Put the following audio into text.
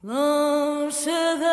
Long should